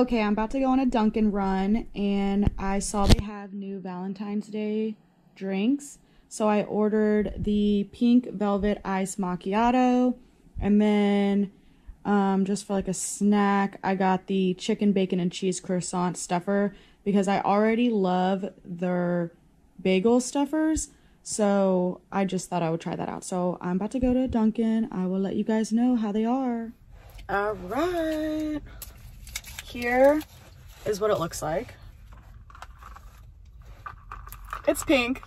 Okay, I'm about to go on a Dunkin' run, and I saw they have new Valentine's Day drinks. So I ordered the pink velvet ice macchiato, and then um, just for like a snack, I got the chicken, bacon, and cheese croissant stuffer because I already love their bagel stuffers. So I just thought I would try that out. So I'm about to go to Dunkin'. I will let you guys know how they are. All right. Here is what it looks like. It's pink.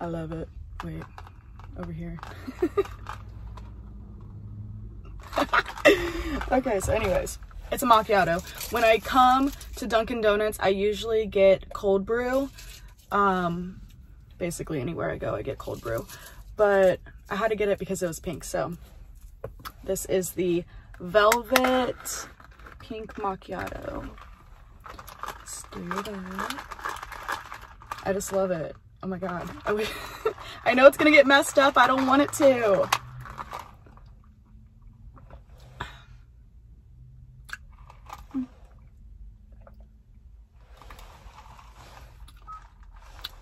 I love it. Wait, over here. okay, so anyways, it's a macchiato. When I come to Dunkin' Donuts, I usually get cold brew. Um, basically anywhere I go, I get cold brew. But I had to get it because it was pink. So this is the Velvet Pink Macchiato. Let's do that. I just love it. Oh my God. I, I know it's gonna get messed up. I don't want it to.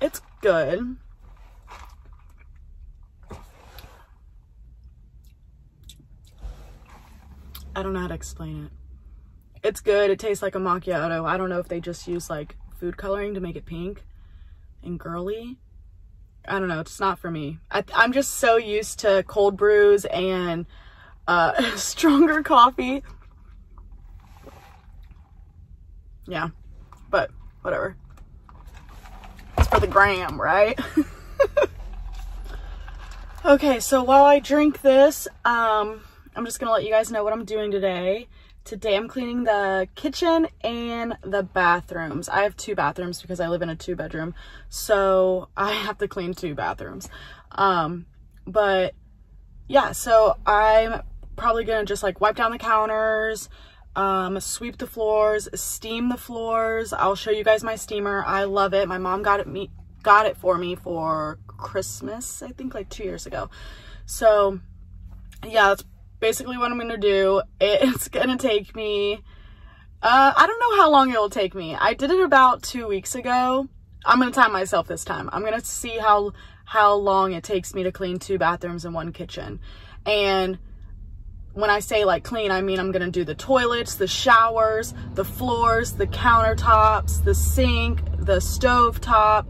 It's good. I don't know how to explain it. It's good. It tastes like a macchiato. I don't know if they just use like food coloring to make it pink and girly. I don't know. It's not for me. I, am just so used to cold brews and uh, stronger coffee. Yeah, but whatever It's for the gram, right? okay, so while I drink this, um, I'm just gonna let you guys know what I'm doing today. Today I'm cleaning the kitchen and the bathrooms. I have two bathrooms because I live in a two bedroom. So I have to clean two bathrooms. Um, but yeah, so I'm probably gonna just like wipe down the counters, um, sweep the floors, steam the floors. I'll show you guys my steamer. I love it. My mom got it me got it for me for Christmas, I think like two years ago. So yeah, that's basically what I'm gonna do. It's gonna take me, uh, I don't know how long it'll take me. I did it about two weeks ago. I'm gonna time myself this time. I'm gonna see how, how long it takes me to clean two bathrooms and one kitchen. And when I say like clean, I mean I'm gonna do the toilets, the showers, the floors, the countertops, the sink, the stove top.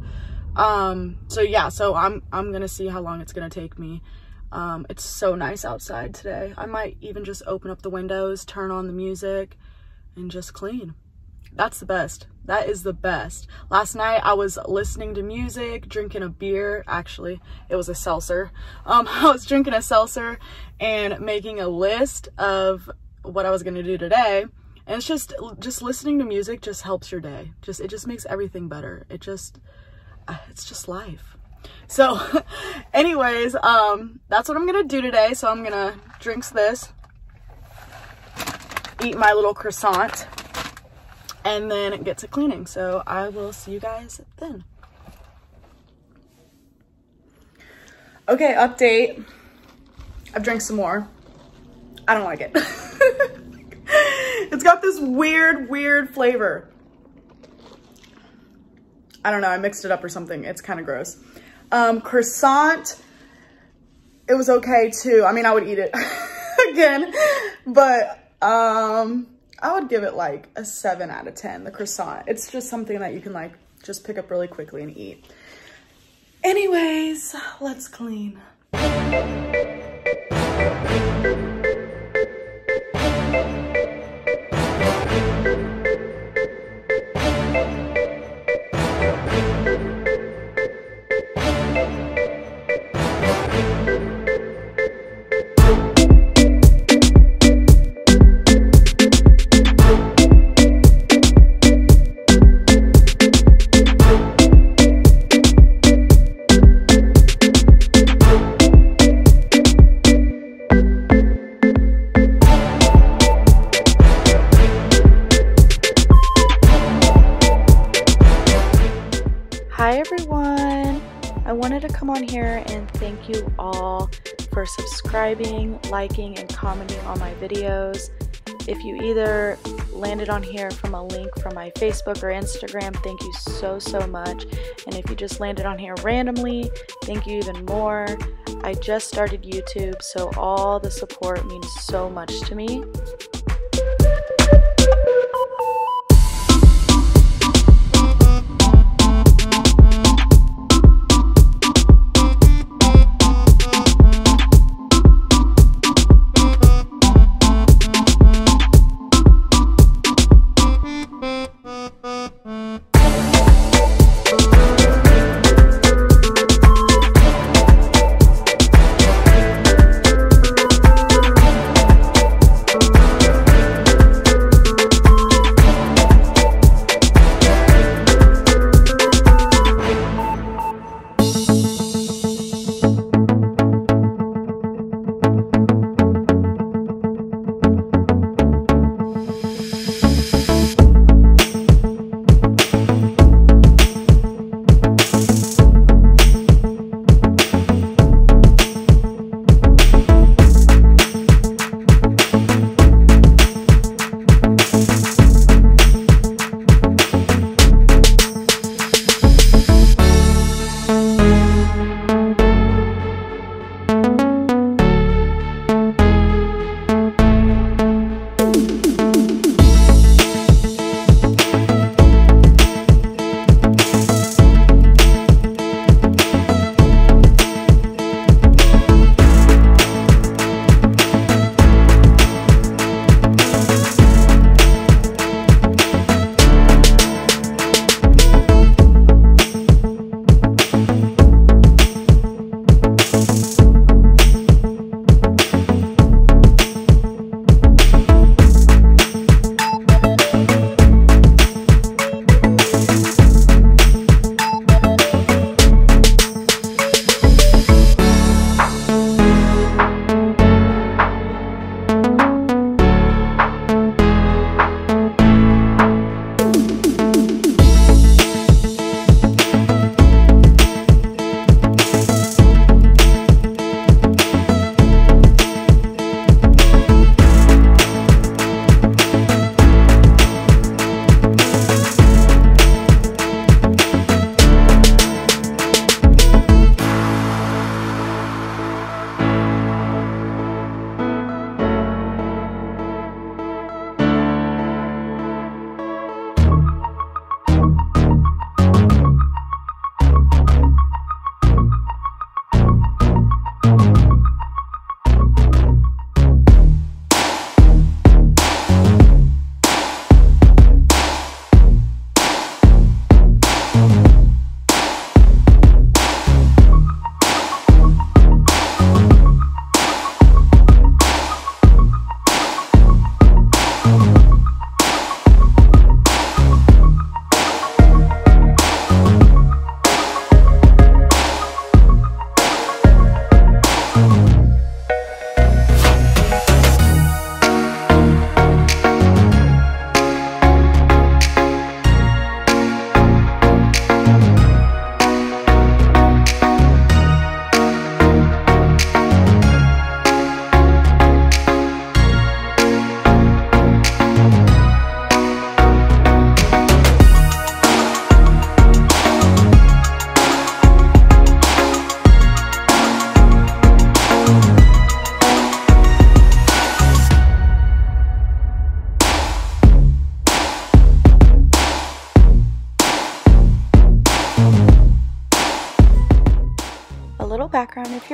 Um, so yeah, so I'm, I'm gonna see how long it's gonna take me. Um, it's so nice outside today. I might even just open up the windows, turn on the music, and just clean. That's the best. That is the best. Last night I was listening to music, drinking a beer. Actually, it was a seltzer. Um, I was drinking a seltzer and making a list of what I was going to do today. And it's just, just listening to music just helps your day. Just, it just makes everything better. It just, uh, it's just life. So anyways, um, that's what I'm going to do today. So I'm going to drink this, eat my little croissant and then get to cleaning. So I will see you guys then. Okay, update. I've drank some more. I don't like it. it's got this weird, weird flavor. I don't know, I mixed it up or something. It's kind of gross. Um, croissant, it was okay too. I mean, I would eat it again, but um, I would give it like a seven out of 10, the croissant. It's just something that you can like just pick up really quickly and eat. Anyways, let's clean. Here and thank you all for subscribing, liking, and commenting on my videos. If you either landed on here from a link from my Facebook or Instagram, thank you so, so much. And if you just landed on here randomly, thank you even more. I just started YouTube, so all the support means so much to me.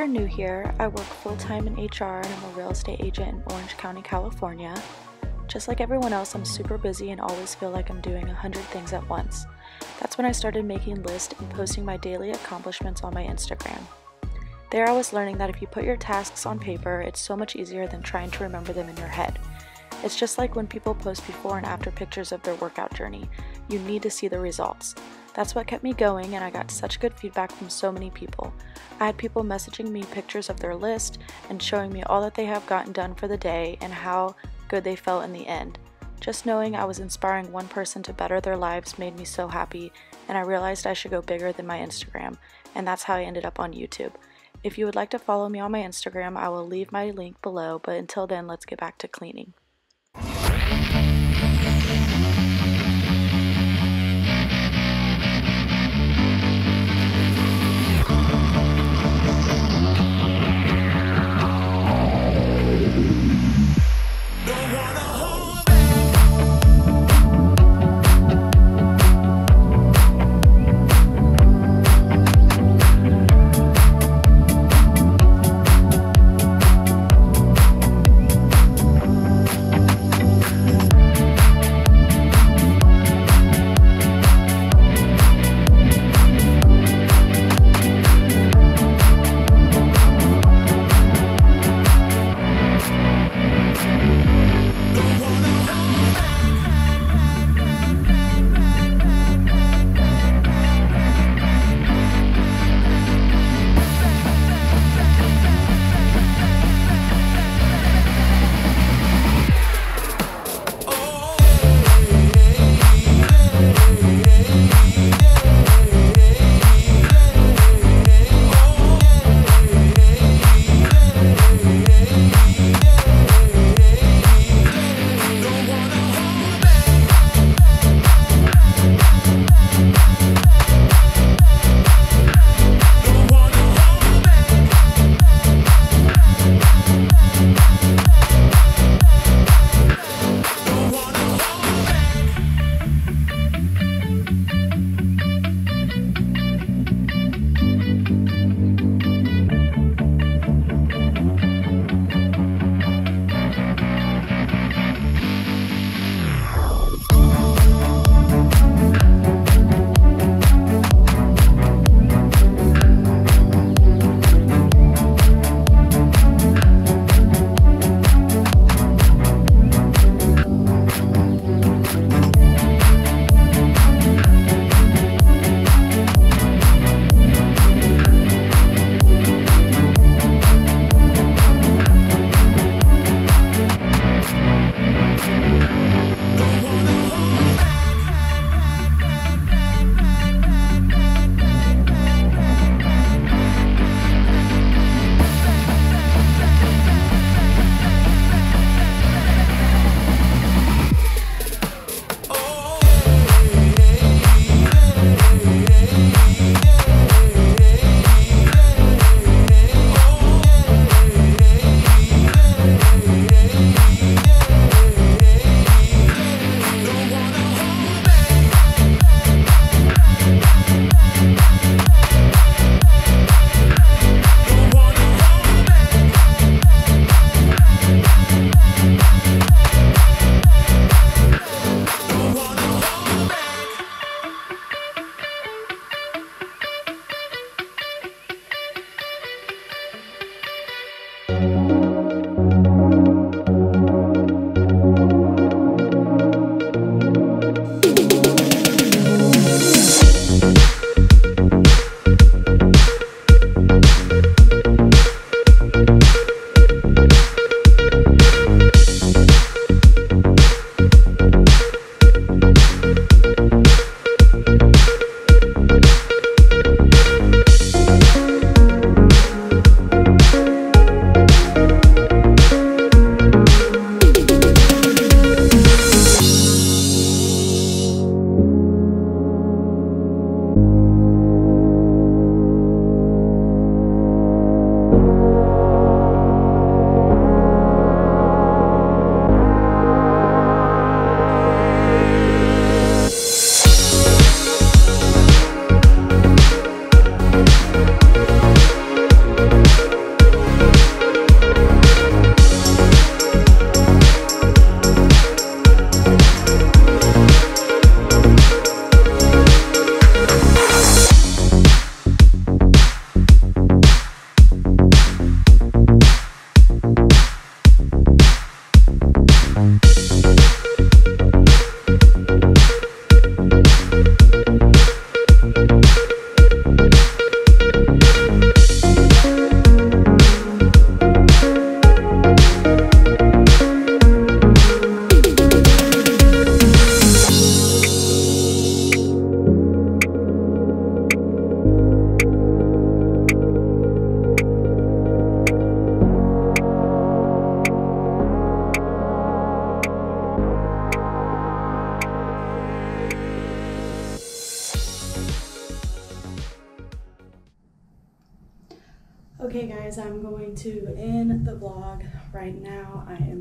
You're new here, I work full-time in HR and I'm a real estate agent in Orange County, California. Just like everyone else, I'm super busy and always feel like I'm doing a hundred things at once. That's when I started making lists and posting my daily accomplishments on my Instagram. There I was learning that if you put your tasks on paper, it's so much easier than trying to remember them in your head. It's just like when people post before and after pictures of their workout journey. You need to see the results. That's what kept me going, and I got such good feedback from so many people. I had people messaging me pictures of their list and showing me all that they have gotten done for the day and how good they felt in the end. Just knowing I was inspiring one person to better their lives made me so happy, and I realized I should go bigger than my Instagram, and that's how I ended up on YouTube. If you would like to follow me on my Instagram, I will leave my link below, but until then, let's get back to cleaning.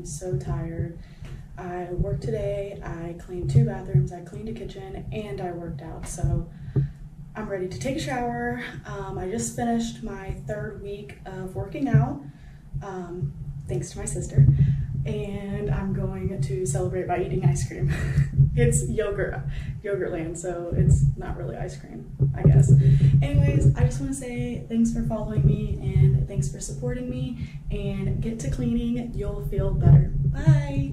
So tired. I worked today, I cleaned two bathrooms, I cleaned a kitchen, and I worked out. So I'm ready to take a shower. Um, I just finished my third week of working out, um, thanks to my sister. And I'm going to celebrate by eating ice cream. it's yogurt, Yogurtland, so it's not really ice cream, I guess. Anyways, I just want to say thanks for following me and thanks for supporting me and get to cleaning. You'll feel better. Bye.